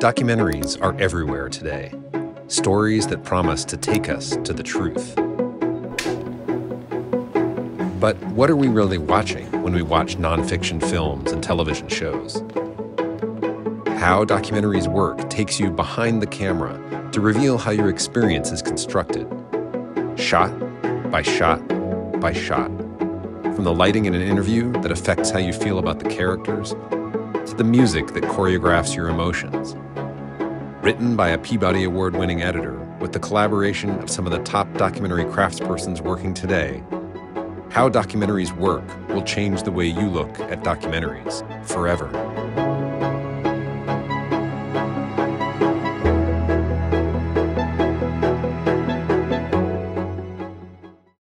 Documentaries are everywhere today. Stories that promise to take us to the truth. But what are we really watching when we watch nonfiction films and television shows? How documentaries work takes you behind the camera to reveal how your experience is constructed, shot by shot by shot. From the lighting in an interview that affects how you feel about the characters, to the music that choreographs your emotions. Written by a Peabody Award winning editor with the collaboration of some of the top documentary craftspersons working today, How Documentaries Work will change the way you look at documentaries forever.